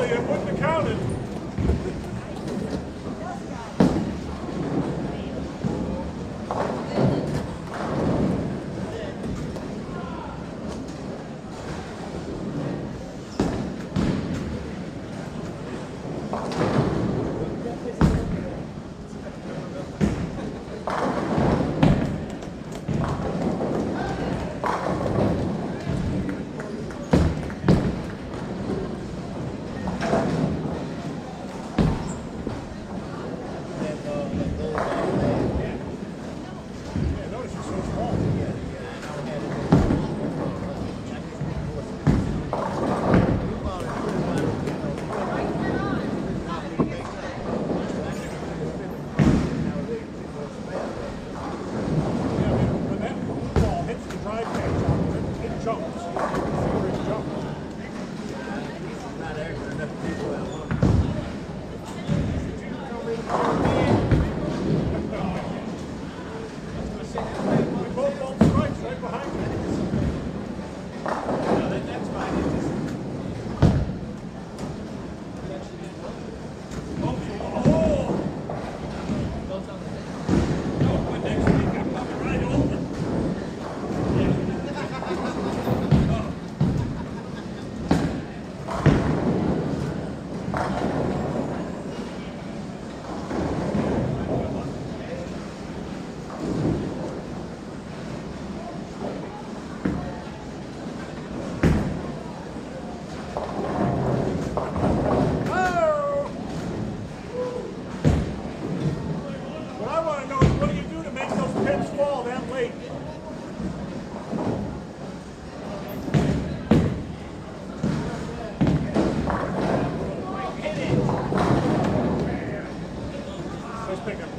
It wouldn't have counted. people that want to hospital.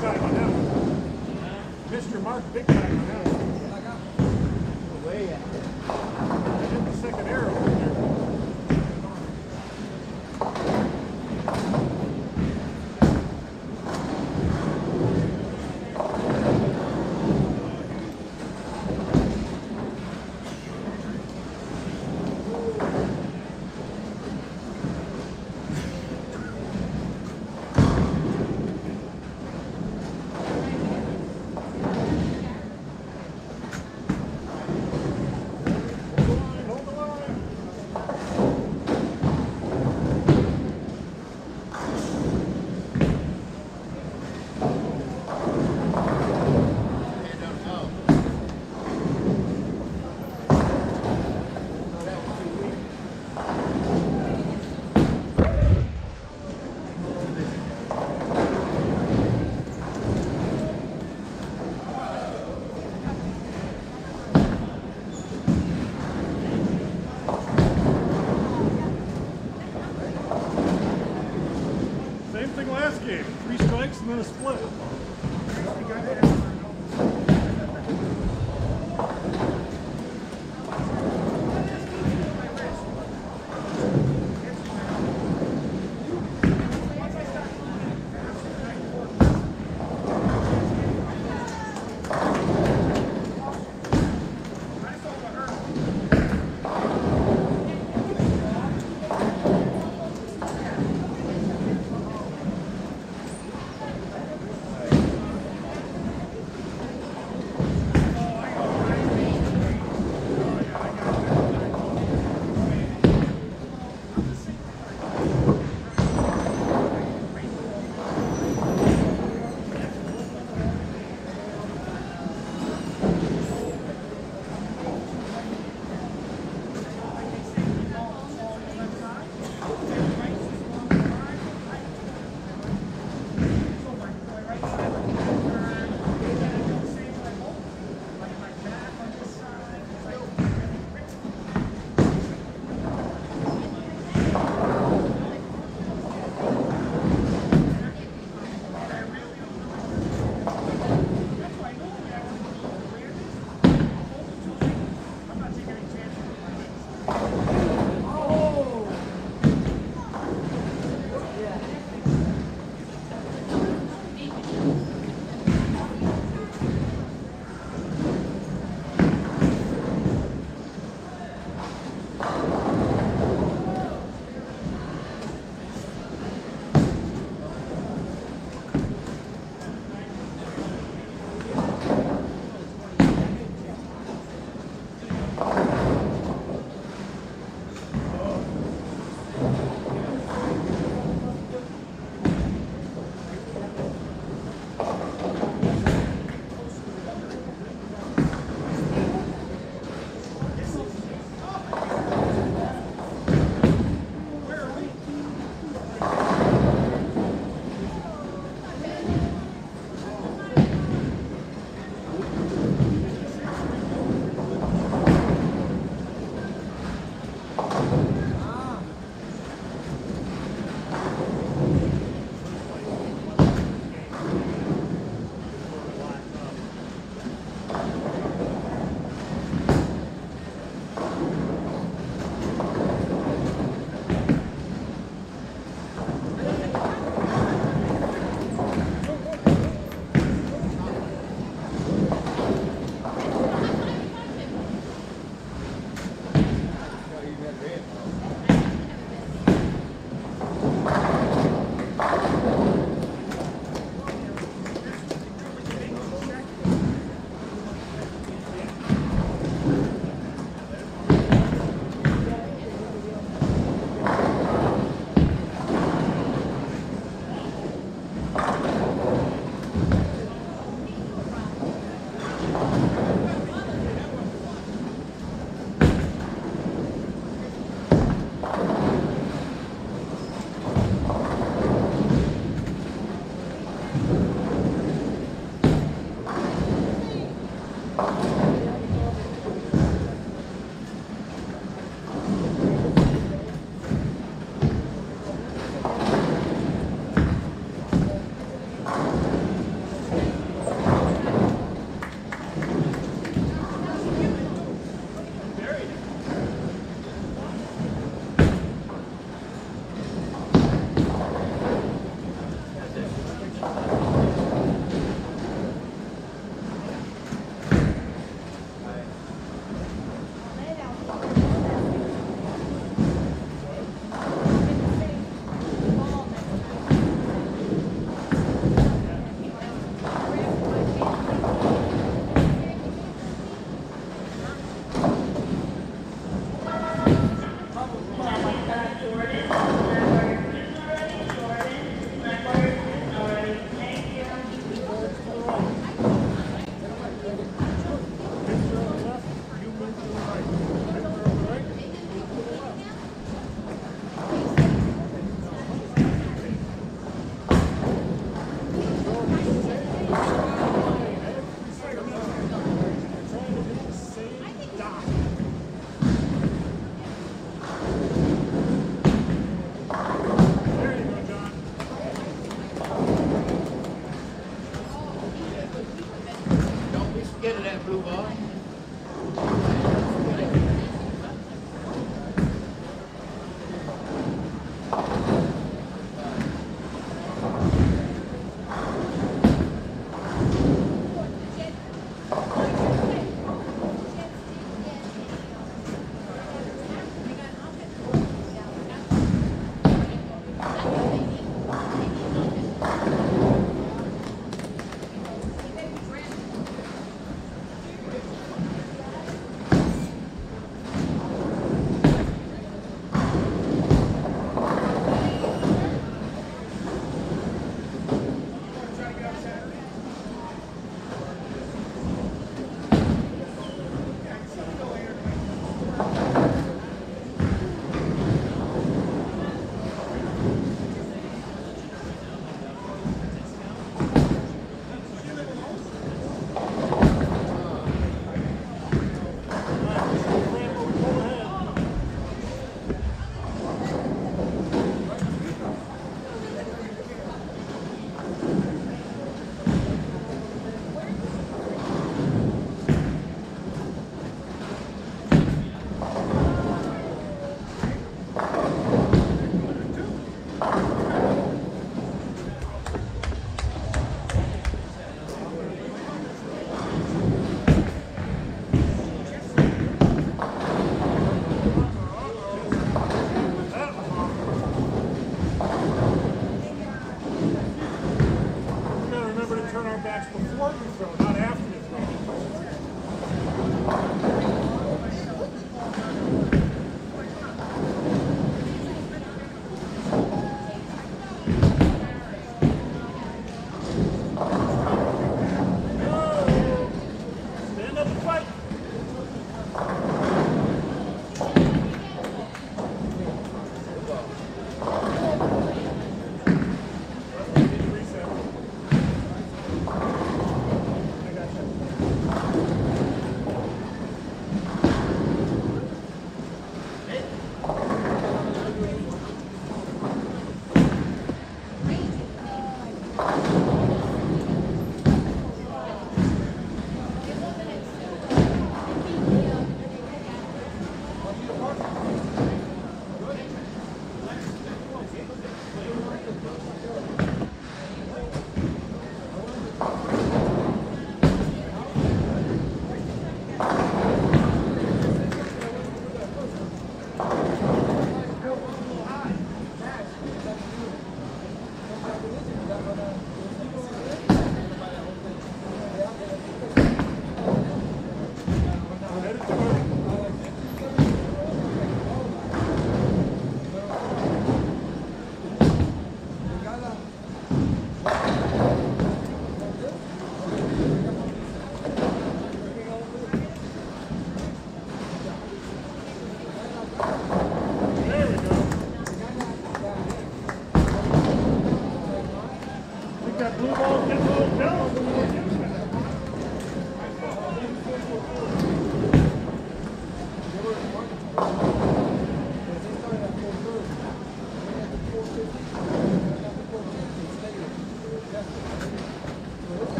Time on that one. Mr. Mark big time on that one. Way out. Hit the second arrow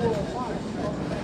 Four, five, five.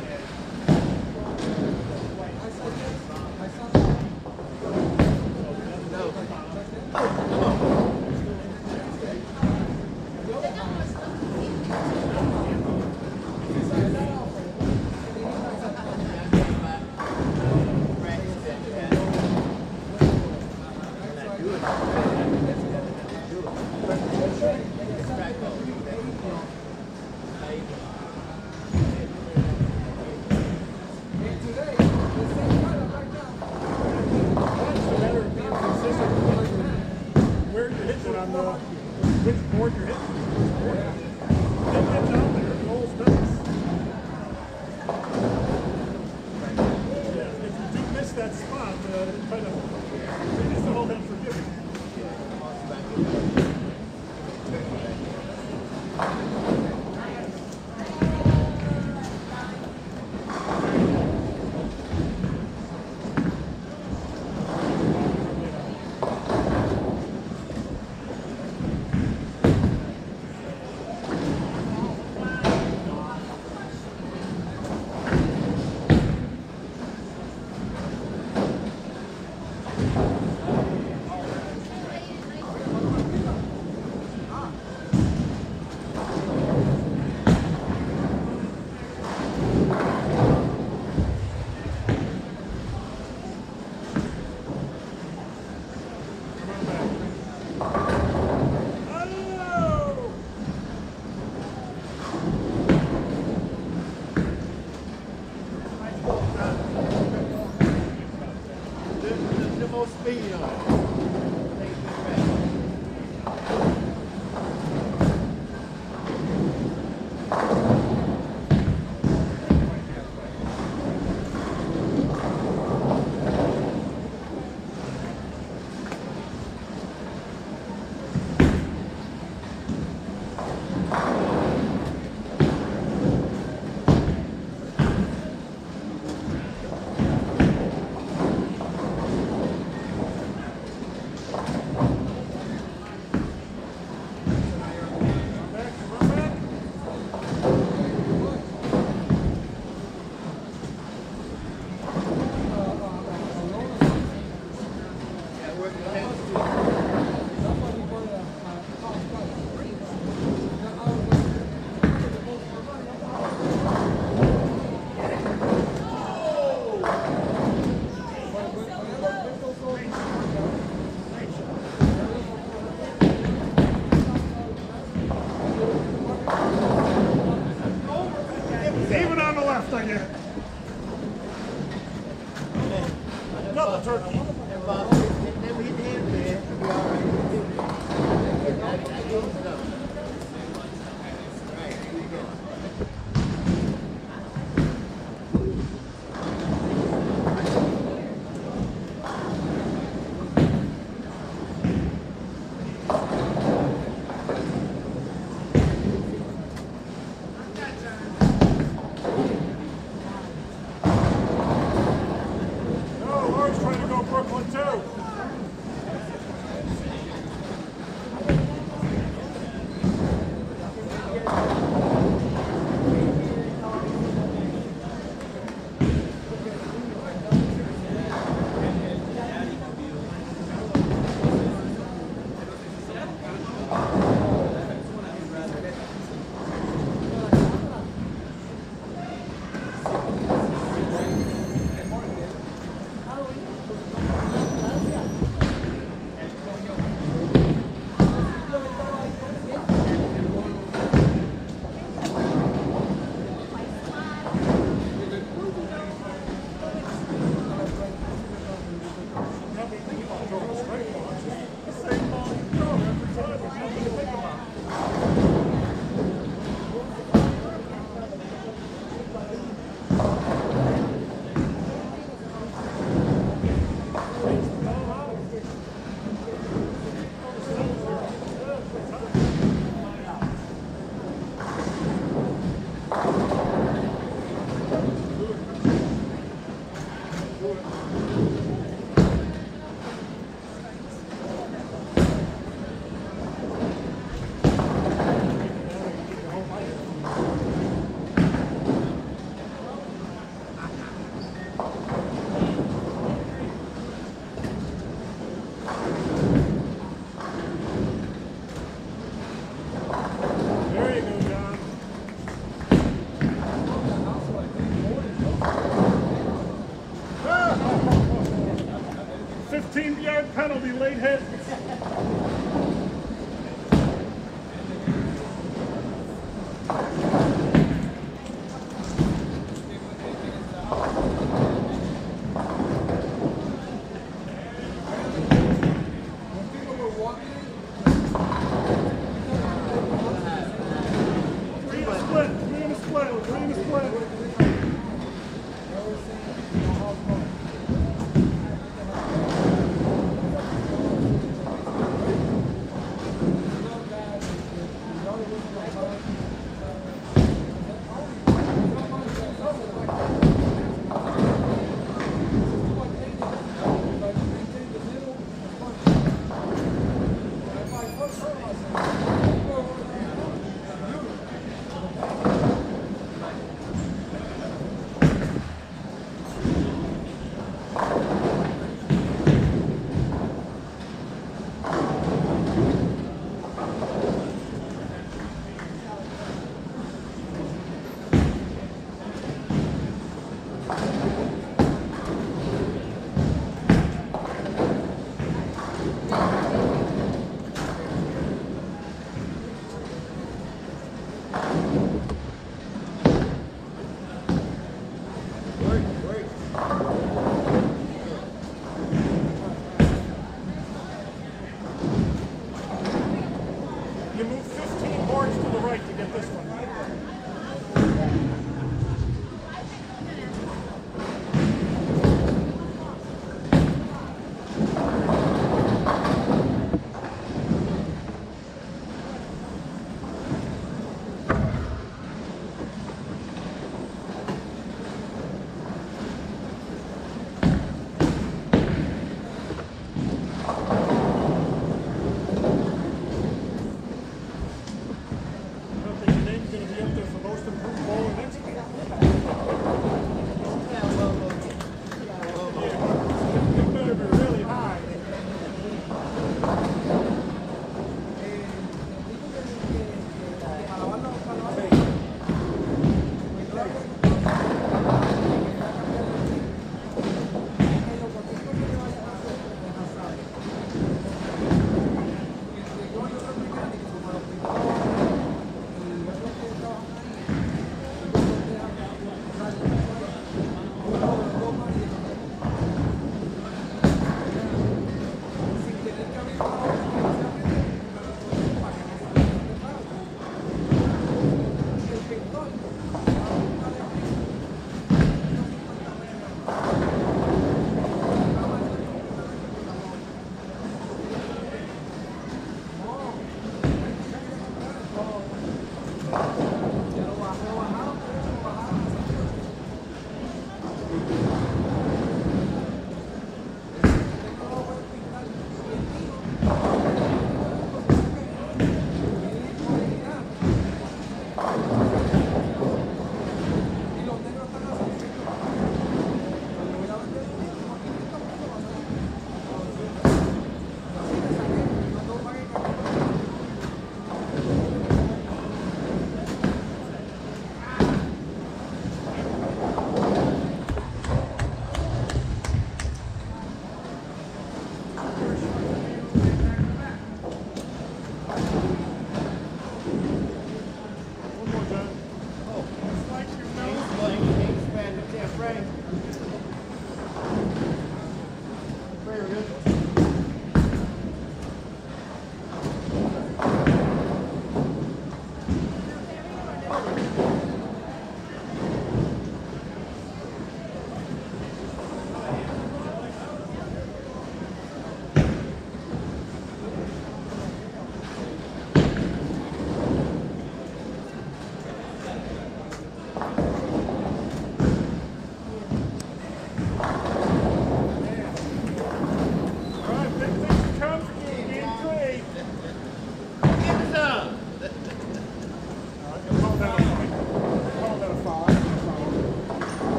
呃，这儿。